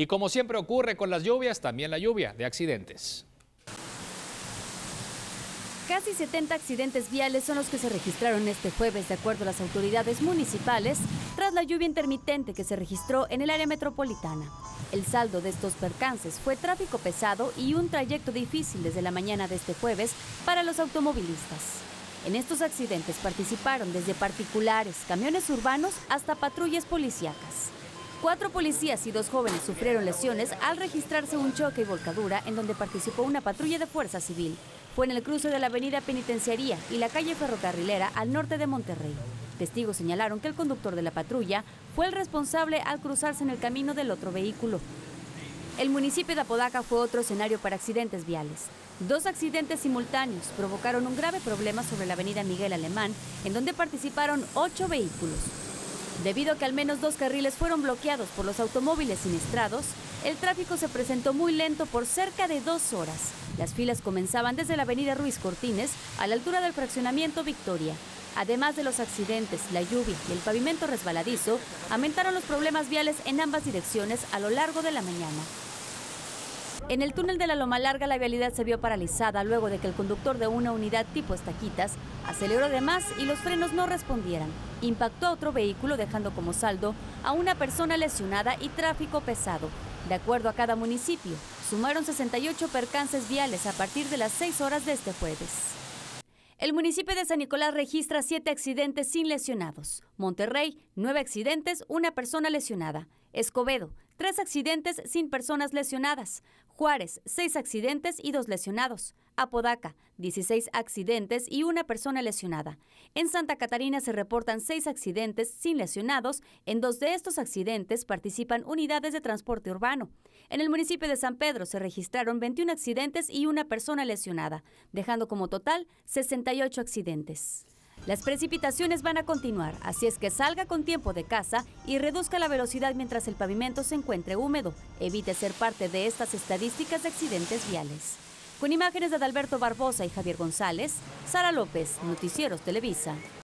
Y como siempre ocurre con las lluvias, también la lluvia de accidentes. Casi 70 accidentes viales son los que se registraron este jueves, de acuerdo a las autoridades municipales, tras la lluvia intermitente que se registró en el área metropolitana. El saldo de estos percances fue tráfico pesado y un trayecto difícil desde la mañana de este jueves para los automovilistas. En estos accidentes participaron desde particulares, camiones urbanos hasta patrullas policíacas. Cuatro policías y dos jóvenes sufrieron lesiones al registrarse un choque y volcadura en donde participó una patrulla de fuerza civil. Fue en el cruce de la avenida Penitenciaría y la calle Ferrocarrilera al norte de Monterrey. Testigos señalaron que el conductor de la patrulla fue el responsable al cruzarse en el camino del otro vehículo. El municipio de Apodaca fue otro escenario para accidentes viales. Dos accidentes simultáneos provocaron un grave problema sobre la avenida Miguel Alemán, en donde participaron ocho vehículos. Debido a que al menos dos carriles fueron bloqueados por los automóviles siniestrados, el tráfico se presentó muy lento por cerca de dos horas. Las filas comenzaban desde la avenida Ruiz Cortines a la altura del fraccionamiento Victoria. Además de los accidentes, la lluvia y el pavimento resbaladizo, aumentaron los problemas viales en ambas direcciones a lo largo de la mañana. En el túnel de la Loma Larga la vialidad se vio paralizada luego de que el conductor de una unidad tipo estaquitas aceleró de más y los frenos no respondieran. Impactó a otro vehículo dejando como saldo a una persona lesionada y tráfico pesado. De acuerdo a cada municipio, sumaron 68 percances viales a partir de las 6 horas de este jueves. El municipio de San Nicolás registra siete accidentes sin lesionados. Monterrey, nueve accidentes, una persona lesionada. Escobedo, tres accidentes sin personas lesionadas. Juárez, seis accidentes y dos lesionados. Apodaca, 16 accidentes y una persona lesionada. En Santa Catarina se reportan seis accidentes sin lesionados. En dos de estos accidentes participan unidades de transporte urbano. En el municipio de San Pedro se registraron 21 accidentes y una persona lesionada, dejando como total 68 accidentes. Las precipitaciones van a continuar, así es que salga con tiempo de casa y reduzca la velocidad mientras el pavimento se encuentre húmedo. Evite ser parte de estas estadísticas de accidentes viales. Con imágenes de Adalberto Barbosa y Javier González, Sara López, Noticieros Televisa.